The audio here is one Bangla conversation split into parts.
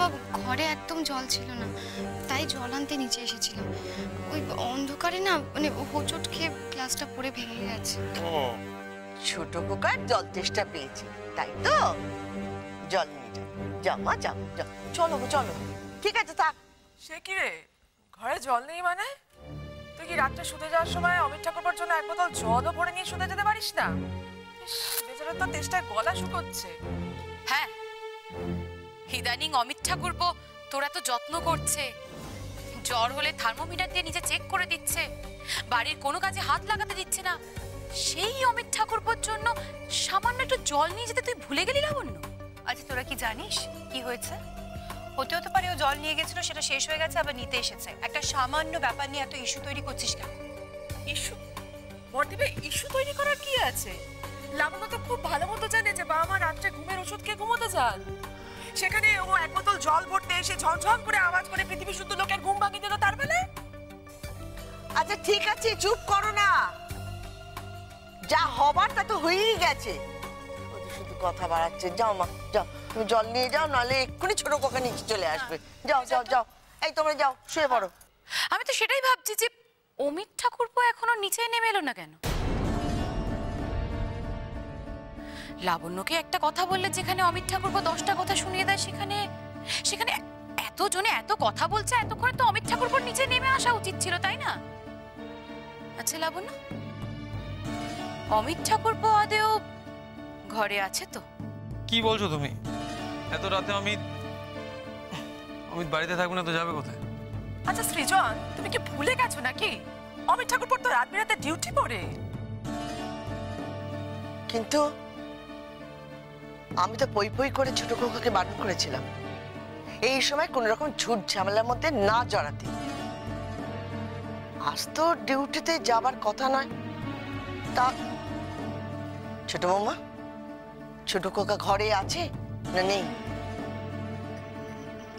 বাবা ঘরে একদম জল ছিল না তাই জল আনতে নিচে এসেছিলাম। ওই অন্ধকারে না মানে হোঁচট খেয়ে গ্লাসটা পড়ে ভেঙে গেছে। ও। ছোট পোকার জল তেষ্টা পেয়েছে তাই তো? জল নিয়ে যাও যাও মা যাও যাও চলো গো, চলো। ঠিক আছে থাক। সে কি রে? ঘরে জল নেই মানে? তুই কি রাত্রে শুতে যাওয়ার সময় অমিত ঠাকুরবার জন্য এক বোতল জলও ভরে নিয়ে শুতে যেতে পারিস না? ইস, বেচারার তো তেষ্টায় গলা শুকোচ্ছে। হ্যাঁ ইদানিং অমিত ঠাকুরপো তোরা তো যত্ন করছে। জ্বর হলে থার্মোমিটার দিয়ে নিজে চেক করে দিচ্ছে। বাড়ির কোনো কাজে হাত লাগাতে দিচ্ছে না। সেই অমিত ঠাকুরপোর জন্য সামান্য একটু জল নিয়ে যেতে তুই ভুলে গেলি লাবণ্য? আচ্ছা তোরা কি জানিস কি হয়েছে? হতে হতে পারে ও জল নিয়ে গেছিল সেটা শেষ হয়ে গেছে আবার নিতে এসেছে। একটা সামান্য ব্যাপার নিয়ে এত ইস্যু তৈরি করছিস কেন? ইস্যু বর্দিবে ইস্যু তৈরি করার কি আছে? লাবণ্য তো খুব ভালো মতো জানে যে বাবা মা রাত্রে ঘুমের ওষুধ খেয়ে ঘুমোতে যান। সেখানে ও এক বোতল জল ভরতে এসে ঝনঝন করে আওয়াজ করে পৃথিবী শুদ্ধ লোকের ঘুম ভাঙিয়ে দিল তার বেলায়। আচ্ছা ঠিক আছে চুপ করো না। যা হবার তা তো হয়েই গেছে। শুধু শুধু কথা বাড়াচ্ছে যাও মা যাও। তুমি জল নিয়ে যাও নাহলে এক্ষুনি ছোট কোকা নিচে চলে আসবে। যাও যাও যাও। এই তোমরা যাও শুয়ে পড়ো। আমি তো সেটাই ভাবছি যে অমিত ঠাকুরপো এখনও নিচে নেমে এলো না কেন? লাবণ্যকে একটা কথা বললে যেখানে অমিত ঠাকুরপো দশটা কথা শুনিয়ে দেয় সেখানে সেখানে এত জনে এত কথা বলছে এতক্ষণে তো অমিত ঠাকুরপোর নিচে নেমে আসা উচিত ছিল তাই না? আচ্ছা লাবণ্য অমিত ঠাকুর আদেও ঘরে আছে তো? কি বলছো তুমি? এত রাতে অমিত অমিত বাড়িতে থাকব না তো যাবে কোথায়? আচ্ছা সৃজন তুমি কি ভুলে গেছো নাকি? অমিত ঠাকুরপোর তো রাত বিরাতে ডিউটি পড়ে। কিন্তু আমি তো পই পই করে ছোট খোকাকে বারণ করেছিলাম। এই সময় কোন রকম ঝুট ঝামেলার মধ্যে না জড়াতে। আজ তো ডিউটিতে যাবার কথা নয়। তা, ছোট মামা ছোট খোকা ঘরে আছে না নেই?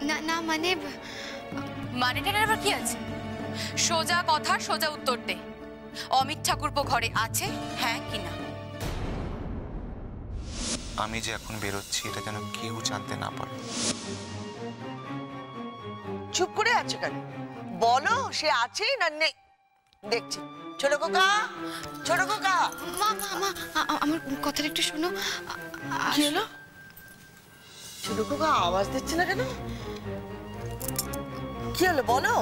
না না মানে মানেটার আবার কি আছে? সোজা কথা, সোজা উত্তর দে। অমিত ঠাকুরপো ঘরে আছে হ্যাঁ কি না? আমি যে এখন বেরোচ্ছি এটা যেন কেউ জানতে না পারে। চুপ করে আছো কেন? বলো সে আছে না নেই? দেখছি। ছোট খোকা ছোট খোকা। মা মা আমার কথাটা একটু শোনো। কি হলো? ছোট খোকা আওয়াজ দিচ্ছে না কেন? কি হলো বলো?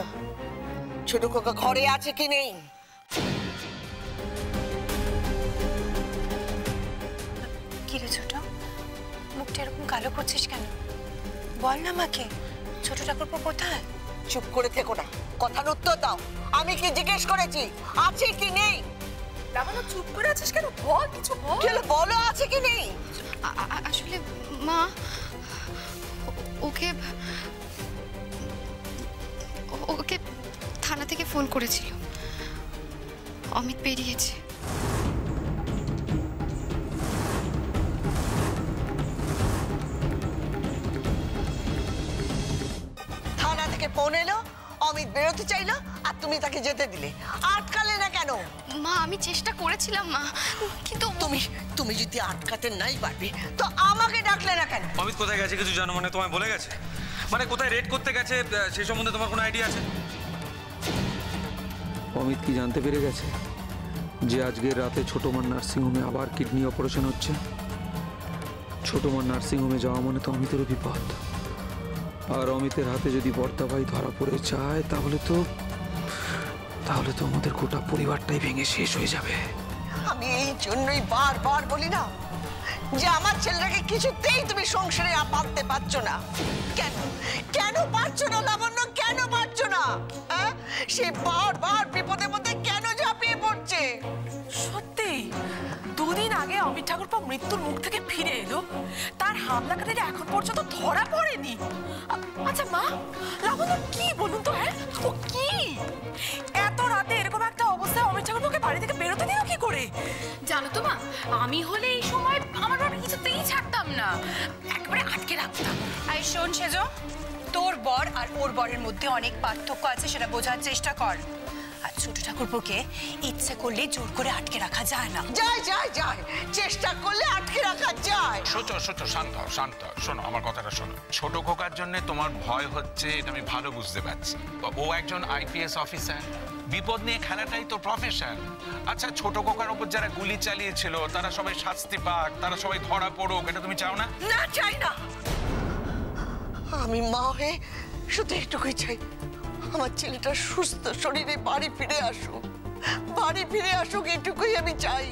ছোট খোকা ঘরে আছে কি নেই? কি রে ছোট? মুখটা এরকম কালো করছিস কেন? বল না আমাকে ছোট ঠাকুরপো কোথায়? চুপ করে থেকো না কথার উত্তর দাও আমি কি জিজ্ঞেস করেছি? আছে কি নেই? লাবণ্য চুপ করে আছিস কেন? বল কিছু বল। বলো আছে কি নেই? আসলে মা ওকে ওকে থানা থেকে ফোন করেছিল। অমিত বেরিয়েছে। ফোন এলো অমিত বেরোতে চাইলো আর তুমি তাকে যেতে দিলে। আটকালে না কেন? মা আমি চেষ্টা করেছিলাম মা কিন্তু তুমি তুমি যদি আটকাতে নাই পারবে তো আমাকে ডাকলে না কেন? অমিত কোথায় গেছে কিছু জানো? মানে তোমায় বলে গেছে? মানে কোথায় রেড করতে গেছে? আহ, সে সম্বন্ধে তোমার কোনো আইডিয়া আছে? অমিত কি জানতে পেরে গেছে যে আজকের রাতে ছোট মার নার্সিংহোমে আবার কিডনি অপারেশন হচ্ছে? ছোট মার নার্সিংহোমে যাওয়া মানে তো অমিতেরও বিপদ। আর অমিতের হাতে যদি বর্দা ভাই ধরা পড়ে যায়, তাহলে তো তাহলে তো আমাদের গোটা পরিবারটাই ভেঙে শেষ হয়ে যাবে। আমি এই জন্যই বারবার বলি না যে আমার ছেলেটাকে কিছুতেই তুমি সংসারে আনতে পারছ না। কেন? কেন পারছ না, লাবণ্য? কেন পারছ না? হ্যাঁ? সে বারবার বিপদের মধ্যে কেন ঝাঁপিয়ে পড়ছে? অমিত ঠাকুরপো মৃত্যুর মুখ থেকে ফিরে এলো। তার হামলাকারীরা এখন পর্যন্ত ধরা পড়েনি। আচ্ছা মা লাবণ্য কি বলুন তো হ্যাঁ? ও কি? এত রাতে এরকম একটা অবস্থায় অমিত ঠাকুরপোকে বাড়ি থেকে বেরোতে দিল কি করে? জানো তো মা আমি হলে এই সময় আমার বাবা কিছুতেই ছাড়তাম না। একেবারে আটকে রাখতাম। আই শোন সেজো তোর বর আর ওর বরের মধ্যে অনেক পার্থক্য আছে সেটা বোঝার চেষ্টা কর। আর ছোট ঠাকুরপোকে ইচ্ছে করলে জোর করে আটকে রাখা যায় না। যায় যায় যায়। চেষ্টা করলে আটকে রাখা যায়। সোচো সোচো শান্ত হও, শান্ত হও। শোনো আমার কথাটা শোনো। ছোট খোকার জন্য তোমার ভয় হচ্ছে এটা আমি ভালো বুঝতে পারছি। ও একজন আইপিএস অফিসার। বিপদ নিয়ে খেলাটাই তো প্রফেশন আচ্ছা ছোট খোকার ওপর যারা গুলি চালিয়েছিল তারা সবাই শাস্তি পাক তারা সবাই ধরা পড়ুক এটা তুমি চাও না? না চাই না। আমি মা হয়ে শুধু একটুকুই চাই। আমার ছেলেটা সুস্থ শরীরে বাড়ি ফিরে আসুক। বাড়ি ফিরে আসুক এটুকুই আমি চাই।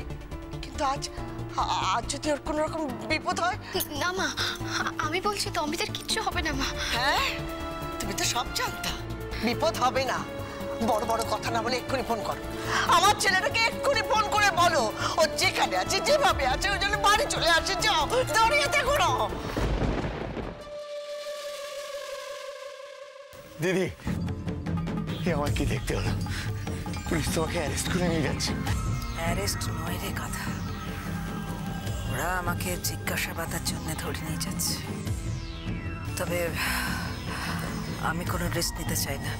কিন্তু আজ আজ যদি ওর কোনো রকম বিপদ হয়? না মা আমি বলছি তো অমিতের কিচ্ছু হবে না মা। হ্যাঁ? তুমি তো সব জানতা। বিপদ হবে না। বড় বড় কথা না বলে এক্ষুনি ফোন করো। আমার ছেলেটাকে এক্ষুনি ফোন করে বলো। ও যেখানে আছে যেভাবে আছে ওই জন্য বাড়ি চলে আসে যাও দাঁড়িয়ে দেখো না। দিদি এ আমার কি দেখতে হলো পুলিশ তোমাকে অ্যারেস্ট করে নিয়ে যাচ্ছে। অ্যারেস্ট নয় রে কথা। ওরা আমাকে জিজ্ঞাসাবাদের জন্য ধরে নিয়ে যাচ্ছে। তবে আমি কোনো রিস্ক নিতে চাই না।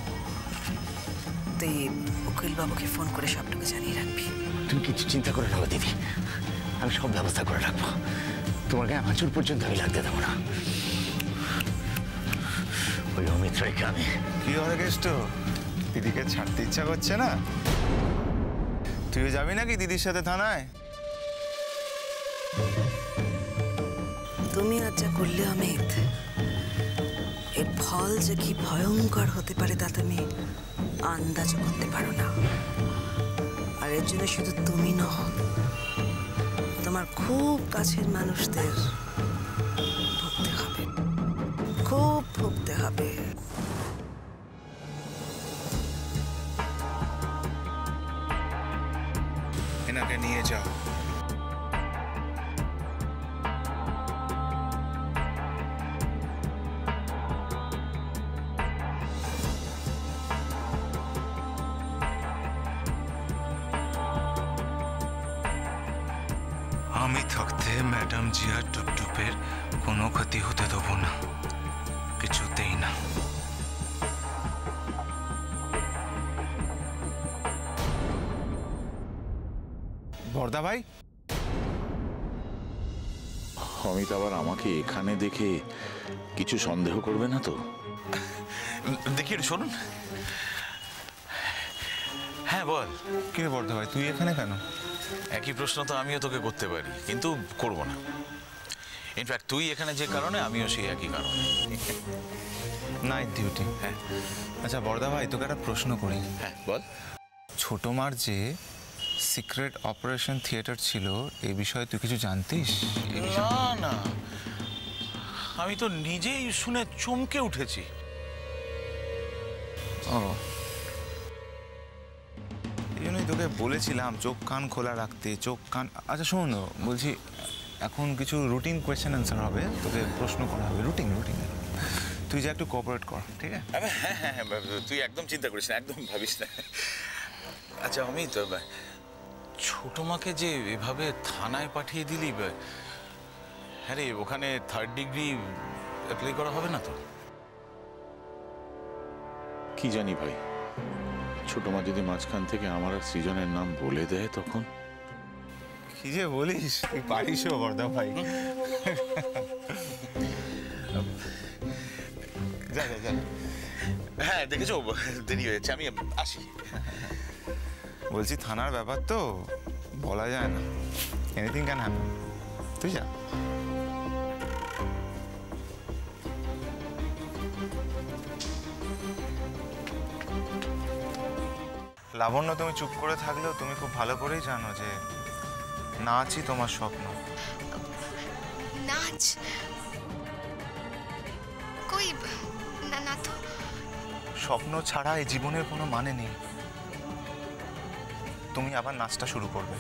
তুই উকিল বাবুকে ফোন করে সবটুকু জানিয়ে রাখবি। তুমি কিছু চিন্তা করে রাখো দিদি। আমি সব ব্যবস্থা করে রাখব। তোমার গায়ে আঁচুর পর্যন্ত আমি লাগতে দেবো না। ওই অমিত রায়কে আমি কি কেষ্ট? দিদিকে ছাড়তে ইচ্ছা করছে না? তুইও যাবি নাকি দিদির সাথে থানায়? তুমি আজ যা করলে অমিত, এর ফল যে কি ভয়ঙ্কর হতে পারে তা তুমি আন্দাজও করতে পারো না। আর এর জন্য শুধু তুমি নও, তোমার খুব কাছের মানুষদের ভুগতে হবে। খুব ভুগতে হবে। এনাকে নিয়ে যাও। আমি থাকতে ম্যাডাম জিয়া টুপটুপের কোনো ক্ষতি হতে দেবো না। বর্দা ভাই। অমিত আবার আমাকে এখানে দেখে কিছু সন্দেহ করবে না তো? দেখি শুনুন। হ্যাঁ বল। কি রে বর্দা ভাই তুই এখানে কেন? একই প্রশ্ন তো আমিও তোকে করতে পারি কিন্তু করব না। ইনফ্যাক্ট তুই এখানে যে কারণে আমিও সেই একই কারণে। নাইট ডিউটি হ্যাঁ। আচ্ছা বর্দা ভাই তোকে একটা প্রশ্ন করি। হ্যাঁ বল। ছোট মার যে সিক্রেট অপারেশন থিয়েটার ছিল এই বিষয়ে তুই কিছু জানতিস? না না। আমি তো নিজেই শুনে চমকে উঠেছি। ও। এই জন্যই তোকে বলেছিলাম চোখ কান খোলা রাখতে চোখ কান আচ্ছা শোন বলছি এখন কিছু রুটিন কোয়েশ্চেন অ্যান্সার হবে তোকে প্রশ্ন করা হবে। রুটিন রুটিন তুই যা একটু কোঅপারেট কর ঠিক আছে? হ্যাঁ হ্যাঁ হ্যাঁ তুই একদম চিন্তা করিস না একদম ভাবিস না। আচ্ছা আমি তো বা- ছোট মাকে যে এভাবে থানায় পাঠিয়ে দিলি হ্যাঁ রে ওখানে থার্ড ডিগ্রি অ্যাপ্লাই করা হবে না তো? কি জানি ভাই ছোট মা যদি মাঝখান থেকে আমার আর সৃজনের নাম বলে দেয় তখন? কি যে বলিস তুই পারিস বর্দা ভাই। যা যা যা। হ্যাঁ দেখেছ দেরি হয়েছে আমি আসি। বলছি থানার ব্যাপার তো। বলা যায় না। এনিথিং ক্যান হ্যাপেন তুই যা। লাবণ্য তুমি চুপ করে থাকলেও তুমি খুব ভালো করেই জানো যে নাচই তোমার স্বপ্ন। নাচ? কই? না না তো। স্বপ্ন ছাড়া এই জীবনের কোনো মানে নেই। তুমি আবার নাচটা শুরু করবে।